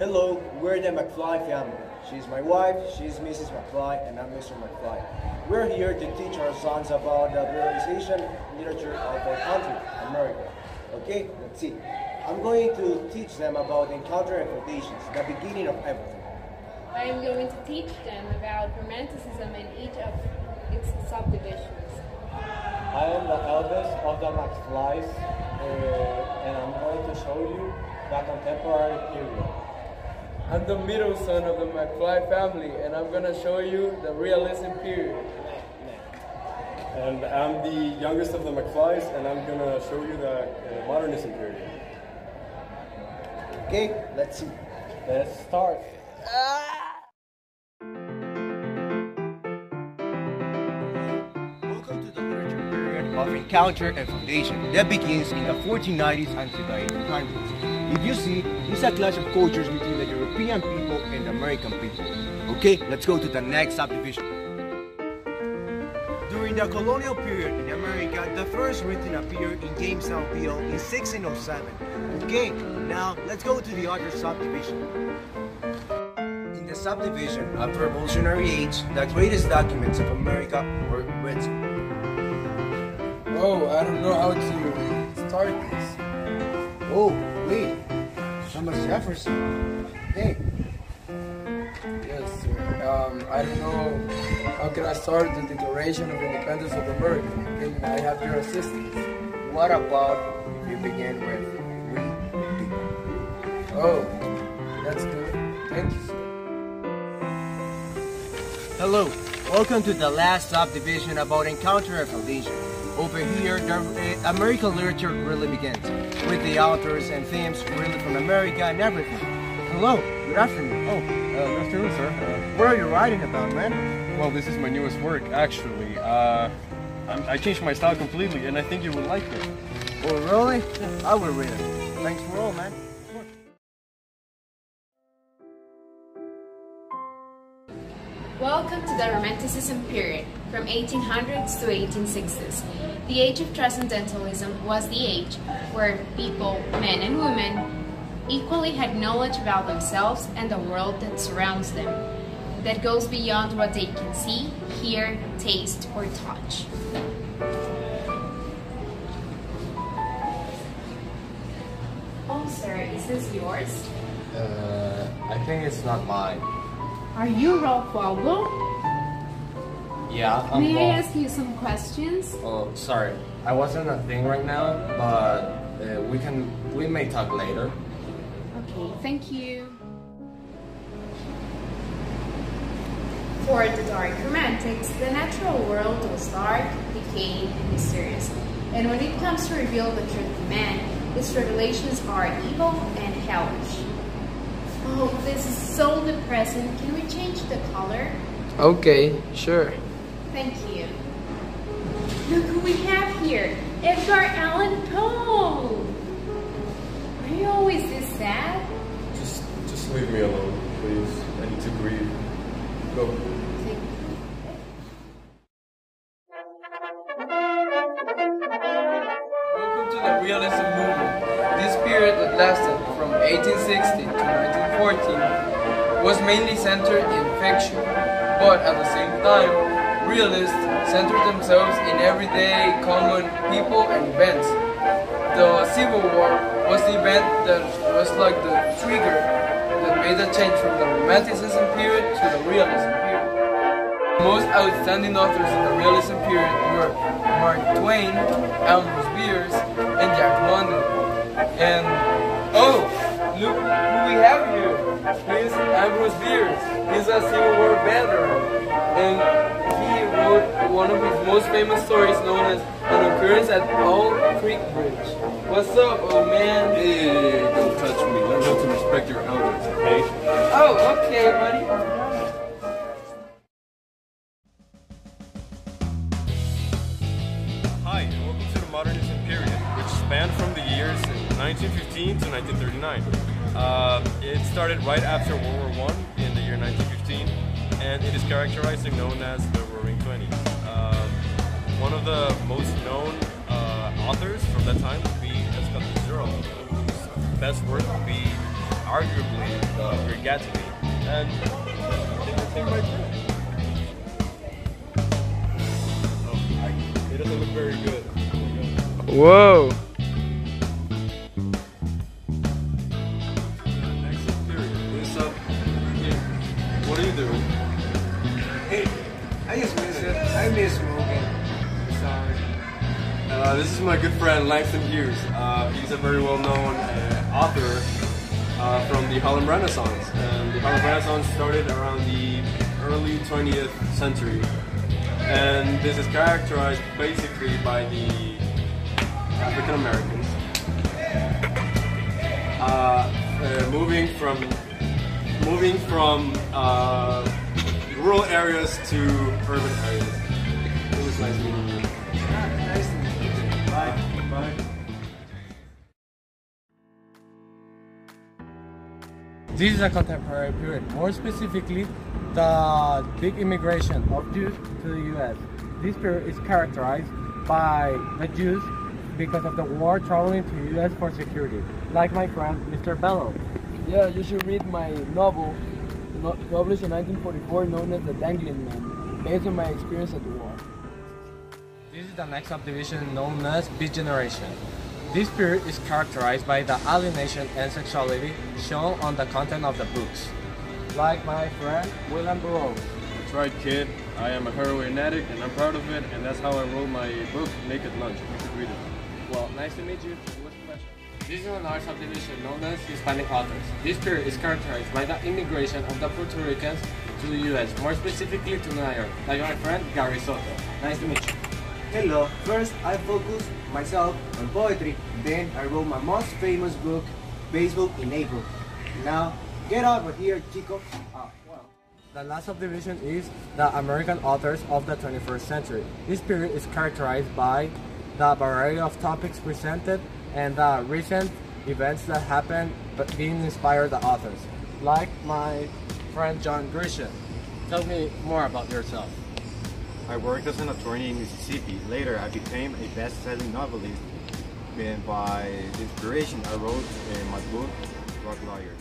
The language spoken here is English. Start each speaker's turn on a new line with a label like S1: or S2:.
S1: Hello, we're the McFly family. She's my wife, she's Mrs. McFly, and I'm Mr. McFly. We're here to teach our sons about the realization literature of our country, America. Okay, let's see. I'm going to teach them about encounter and foundations, the beginning of everything.
S2: I am going to teach them about romanticism in each of its subdivisions.
S3: I am the eldest of the McFlys, uh, and I'm going to show you the contemporary period.
S4: I'm the middle son of the McFly family, and I'm gonna show you the realism period.
S5: And I'm the youngest of the McFlys, and I'm gonna show you the uh, modernism period.
S1: Okay, let's see.
S3: Let's start.
S1: Welcome to the literature period of encounter and foundation that begins in the 1490s until the 1800s. If you see, it's a clash of cultures between the European people and American people. Okay, let's go to the next subdivision. During the colonial period in America, the first written appeared in Jamestown Bill in 1607. Okay, now let's go to the other subdivision. In the subdivision of Revolutionary Age, the greatest documents of America were written.
S4: Oh, I don't know how to start this.
S1: Oh, wait, Thomas Jefferson. Hey,
S4: Yes, sir. Um, I don't know how can I start the Declaration of Independence of America. Can I have your assistance?
S1: what about if you begin with we people?
S4: Oh, that's good. Thank you, sir.
S1: Hello, welcome to the last subdivision about encounter of foundation. Over here, the uh, American literature really begins, with the authors and themes really from America and everything. Hello, good afternoon. Oh,
S5: Uh, good afternoon, sir. Uh,
S1: what are you writing about, man?
S5: well, this is my newest work, actually. Uh, I'm, I changed my style completely, and I think you would like it.
S1: Oh, really? I will read it. Thanks for all, man.
S2: Welcome to the Romanticism period, from 1800s to 1860s. The age of Transcendentalism was the age where people, men and women, equally had knowledge about themselves and the world that surrounds them, that goes beyond what they can see, hear, taste, or touch. Oh, sir, is this yours?
S3: Uh, I think it's not mine.
S2: Are you Ralph Waldo?
S3: Yeah, I'm
S2: May I ask you some questions?
S3: Oh, sorry. I wasn't a thing right now, but uh, we can we may talk later.
S2: Okay, thank you. For the dark romantics, the natural world was dark, decaying, and mysterious. And when it comes to reveal the truth to man, its revelations are evil and hellish. Oh, this is so depressing. Can we change the color?
S4: Okay, sure.
S2: Thank you. Look who we have here. Edgar Allan Poe. Are you always this sad?
S5: Just, just leave me alone, please. I need to grieve. Go.
S2: Thank
S4: Welcome to the realism movement. This period that lasted from 1860 to 1914 was mainly centered in fiction, but at the same time, realists centered themselves in everyday common people and events. The Civil War was the event that was like the trigger that made the change from the Romanticism period to the Realism period. The most outstanding authors in the realism period were Mark Twain, Ambrose Bierce, and Jack London. And oh, look who we have here. He's Ambrose Bierce. He's a Civil War veteran, one of his most famous stories, known as "An Occurrence at Owl Creek Bridge." What's up, old man?
S5: Hey, don't touch me. Learn how to respect your elders, okay?
S4: Oh, okay, buddy.
S5: Hi, and welcome to the Modernism period, which spanned from the years 1915 to 1939. Uh, it started right after World War One in the year 1915, and it is characterized known as the Roaring Twenties. One of the most known uh, authors from that time would be Escalante Zero, whose best work would be arguably the Great Gatsby, and it became my dream. Oh, I, it doesn't look very good.
S4: Whoa!
S5: Next period. What's up? Here. What are you doing?
S1: Hey, I just miss it. I miss smoking.
S5: Uh, this is my good friend Langston Hughes. Uh, he's a very well-known uh, author uh, from the Harlem Renaissance, and the Harlem Renaissance started around the early 20th century. And this is characterized basically by the African Americans uh, moving from moving from rural areas to urban areas. It was nice meeting you.
S1: Bye.
S5: Bye.
S3: This is a contemporary period, more specifically, the big immigration of Jews to the US. This period is characterized by the Jews because of the war traveling to the US for security, like my friend Mr. Bellow.
S6: Yeah, you should read my novel, published in 1944, known as The Dangling Man, based on my experience at the war.
S3: This is the next subdivision known as Beat Generation. This period is characterized by the alienation and sexuality shown on the content of the books. Like my friend William Burroughs.
S5: That's right, kid. I am a heroin addict, and I'm proud of it, and that's how I wrote my book, Naked Lunch. You should read it.
S3: Well, nice to meet you. It was a pleasure. This is another subdivision known as Hispanic authors. This period is characterized by the immigration of the Puerto Ricans to the U.S., more specifically to New York, like my friend Gary Soto. Nice to meet you.
S1: Hello. First, I focused myself on poetry. Then I wrote my most famous book, Baseball in April. Now, get out of here, Chico. Ah, well.
S3: The last subdivision is the American authors of the 21st century. This period is characterized by the variety of topics presented and the recent events that happened but being inspired the authors. Like my friend John Grisham. Tell me more about yourself.
S7: I worked as an attorney in Mississippi. Later, I became a best-selling novelist. And by inspiration, I wrote uh, my book, Rogue Lawyer.